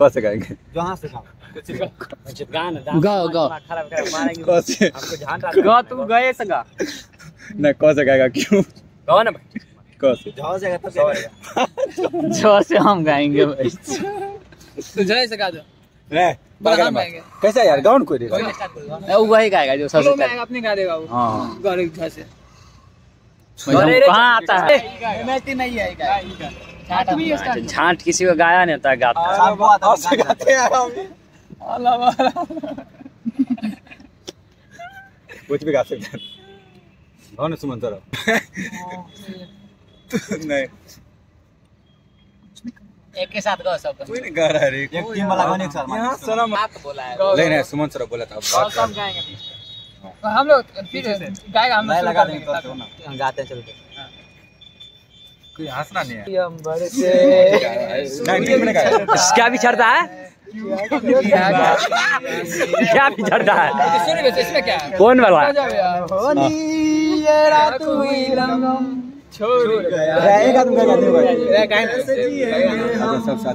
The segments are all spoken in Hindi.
कैसे गाएँगे? जहाँ से गाओ। गाओ गाओ। कैसे गा तू गए से गा ना कैसे गाएगा? क्यों? गाओ ना भाई। कैसे जहाँ जाएगा तब जाएगा जो से हम गाएँगे भाई। तू जय से गा दो रे बड़ा हम गाएँगे। कैसा यार? गाउन कोई देगा वो वही गाएगा जो सबसे मैं अपनी गा देगा वो हाँ गाने की से। कहाँ आता है? मैच नहीं आएगा छाट भी इसका झांट किसी को गाया नहीं होता गाता। है गाते हैं। कुछ भी गा सकते हैं। सुमन सर। नहीं। एक के साथ गाओ सब। कोई नहीं गा रहा है रे। एक टीम वाला गाने एक साथ यहाँ बोला है। नहीं नहीं सुमन सर बोला था। अब बात सब गाएँगे। हम लोग फिर गाएगा हम लोग लगा देंगे तो हम गाते हैं चलते कोई हंसना नहीं है। क्या बिछड़ता है? क्या बिछड़ता है? सुनिए वैसे इसमें क्या है? कौन वाला? रहेगा तुम सब साथ।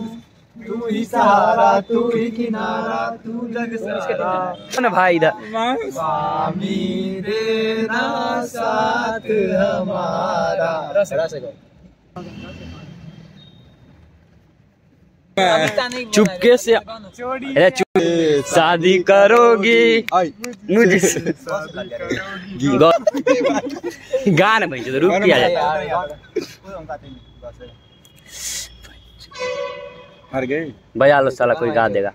तू ही सहारा तू ही किनारा तू जग सारा भाई इधर? स्वामी देना साथ हमारा। रस रस चुपके से अरे शादी करोगी। मुझे गाना भाई तो रुक किया जाता हार गए बजा लो साला कोई गा देगा।